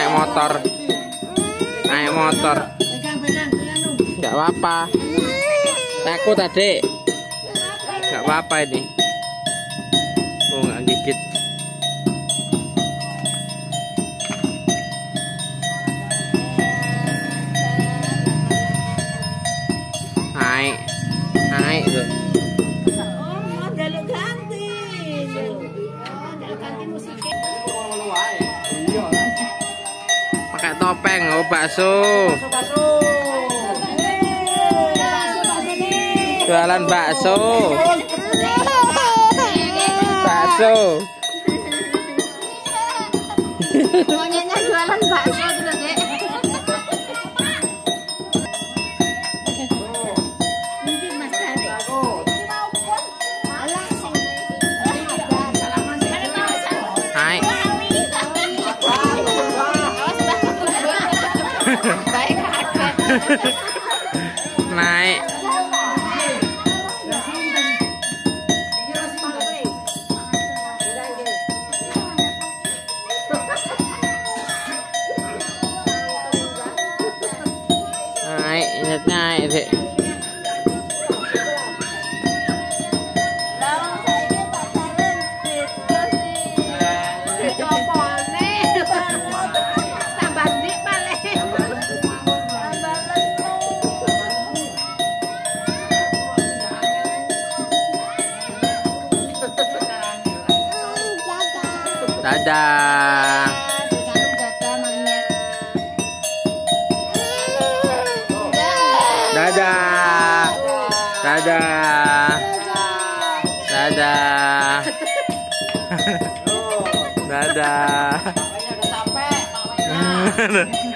naik motor. Naik motor. Nggak apa-apa. Takut adik. Nggak apa-apa ini. Oh nggak gigit. Naik. Naik tuh topeng oh bakso. Jualan bakso. Bakso. Monyetnya jualan bakso kaget. naik naik naik naik dadah. Dadah. Dadah. Dadah. Dadah. Dadah